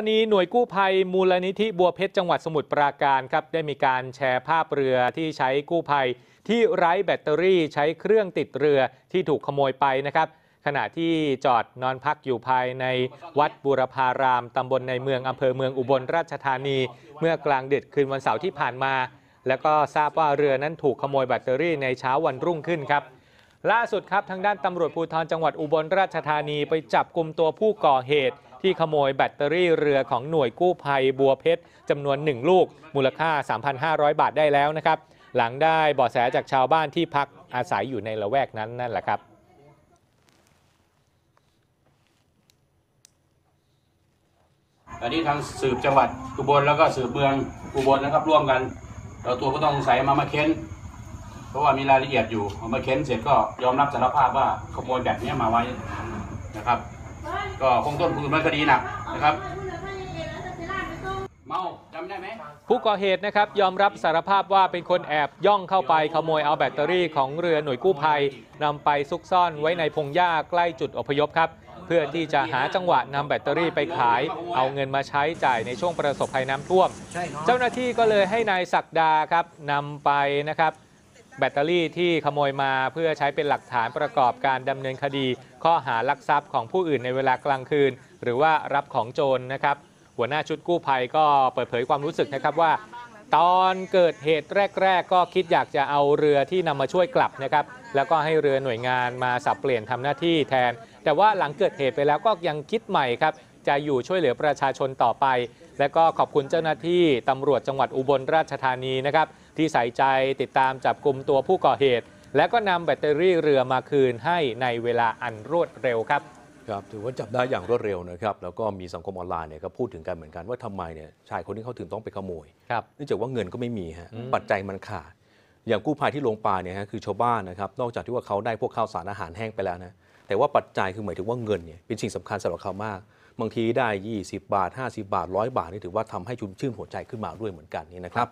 กรณีหน่วยกู้ภัยมูลนิธิบัวเพชรจังหวัดสมุทรปราการครับได้มีการแชร์ภาพเรือที่ใช้กู้ภัย ที่ไร้แบตเตอรี่ใช้เครื่องติดเรือที่ถูกขโมยไปนะครับ ขณะที่จอดนอนพักอยู่ภายในวัดบูรพารามตำบลในเมืองอำเภอเมืองอุบลราชธานี เมื่อกลางดึกคืนวันเสาร์ที่ผ่านมา แล้วก็ทราบว่าเรือนั้นถูกขโมยแบตเตอรี่ในเช้าวันรุ่งขึ้นครับล่าสุดครับทางด้านตำรวจภูธรจังหวัดอุบลราชธานีไปจับกลุ่มตัวผู้ก่อเหตุ ที่ขโมยแบตเตอรี่เรือของหน่วยกู้ภัยบัวเพชรจำนวน 1 ลูก มูลค่า 3,500 บาทได้แล้วนะครับ หลังได้บาะแสจากชาวบ้านที่พักอาศัยอยู่ในละแวกนั้นนั่นแหละครับอันนี้ทางสืบจังหวัดอุบลแล้วก็สืบเมืองอุบลนะครับร่วมกันเราตัวผู้ต้องสงสัยมามาเค้น เพราะว่ามีรายละเอียดอยู่เอมาเค้นเสร็จก็ยอมรับสารภาพว่าขโมยแบบนี้มาไว้นะครับ ก็คงต้นผู้ดำเนินคดีหนักนะครับ เมาจำได้ไหมผู้ก่อเหตุนะครับยอมรับสารภาพว่าเป็นคนแอบย่องเข้าไปขโมยเอาแบตเตอรี่ของเรือหน่วยกู้ภัยนำไปซุกซ่อนไว้ในพงหญ้าใกล้จุดอพยพครับเพื่อที่จะหาจังหวะนำแบตเตอรี่ไปขาย เอาเงินมาใช้จ่ายในช่วงประสบภัยน้ำท่วม เจ้าหน้าที่ก็เลยให้นายศักดาครับนำไปนะครับ แบตเตอรี่ที่ขโมยมาเพื่อใช้เป็นหลักฐานประกอบการดำเนินคดี ข้อหาลักทรัพย์ของผู้อื่นในเวลากลางคืน หรือว่ารับของโจรนะครับ หัวหน้าชุดกู้ภัยก็เปิดเผยความรู้สึกนะครับว่า ตอนเกิดเหตุแรก ๆ ก็คิดอยากจะเอาเรือที่นำมาช่วยกลับนะครับ แล้วก็ให้เรือหน่วยงานมาสับเปลี่ยนทำหน้าที่แทน แต่ว่าหลังเกิดเหตุไปแล้วก็ยังคิดใหม่ครับจะอยู่ช่วยเหลือประชาชนต่อไป และก็ขอบคุณเจ้าหน้าที่ตำรวจจังหวัดอุบลราชธานีนะครับ ที่ใส่ใจติดตามจับกลุ่มตัวผู้ก่อเหตุ และก็นำแบตเตอรี่เรือมาคืนให้ในเวลาอันรวดเร็วครับครับถือว่าจับได้อย่างรวดเร็วนะครับแล้วก็มีสังคมออนไลน์เนี่ยก็พูดถึงกันเหมือนกันว่าทำไมเนี่ยชายคนนี้เขาถึงต้องไปขโมยครับเนื่องจากว่าเงินก็ไม่มีฮะอืมปัจจัยมันขาดอย่างกู้ภัยที่ลงปลาเนี่ยฮะคือชาวบ้านนะครับนอกจากที่ว่าเขาได้พวกข้าวสารอาหารแห้งไปแล้วนะแต่ว่าปัจจัยคือหมายถึงว่าเงินเนี่ยเป็นสิ่งสำคัญสำหรับเขามาก บางทีได้ 20 บาท 50 บาท100บาทนี่ถือว่าทำให้ชุ่มชื่นหัวใจขึ้นมาด้วยเหมือนกันนี่นะครับ